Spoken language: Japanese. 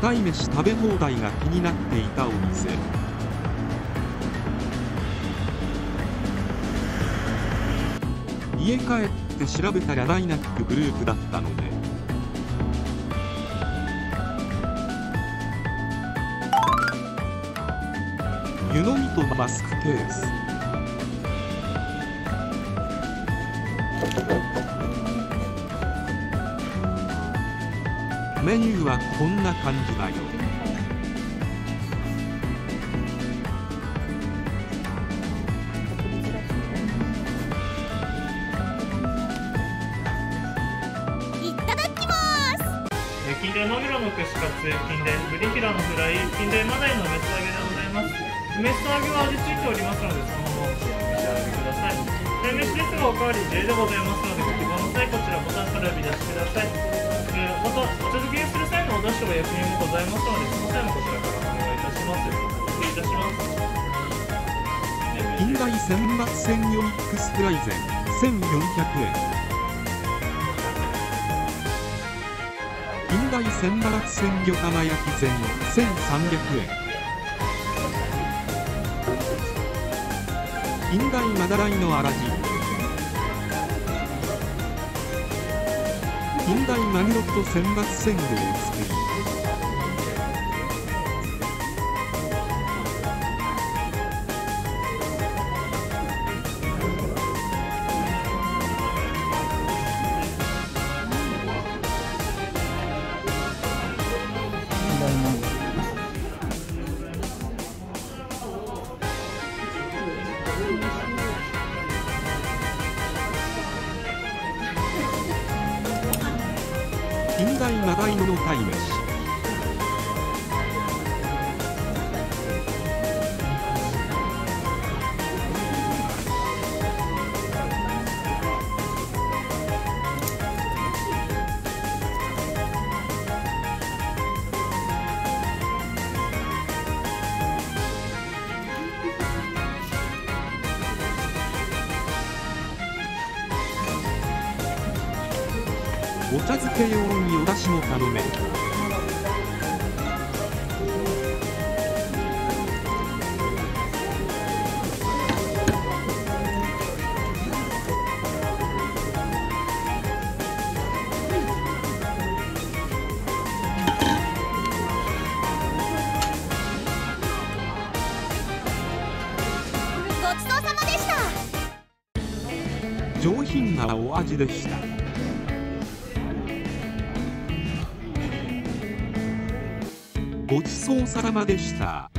鯛めし食べ放題が気になっていたお店。家帰って調べたらライナックグループだったので。湯飲みとマスクケース。メニューはこんな感じだよいただきますえー近代マグロの串カツ、近代ブリヒラのフライ、近代マダイの梅酢揚げでございます。梅酢揚げは味付いておりますので、そのままお召し上がりください。鯛めしですがおかわり自由でございますので、ご希望の際こちらボタンから呼び出しください。えーまた、お茶漬けする際のお出汁とお薬味もございますので、その際もこちらからお願いいたします。失礼いいたします。近代選抜鮮魚ミックスフライゼン1400円近代選抜鮮魚玉焼き膳1300円近代マダライのあら汁近代マグロと選抜鮮魚を作り近代マダイの鯛めし。お茶漬け用にお出汁も頼める。ごちそうさまでした。上品なお味でしたごちそうさまでした。